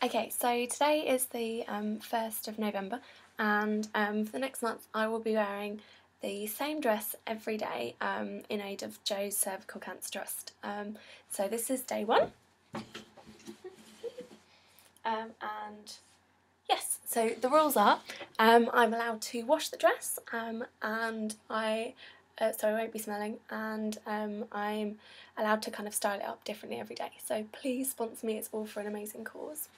Okay, so today is the um, 1st of November, and um, for the next month I will be wearing the same dress every day um, in aid of Jo's Cervical Cancer Trust. Um, so this is day one. Um, and yes, so the rules are um, I'm allowed to wash the dress and I uh, so I won't be smelling, and um, I'm allowed to kind of style it up differently every day. So please sponsor me, it's all for an amazing cause.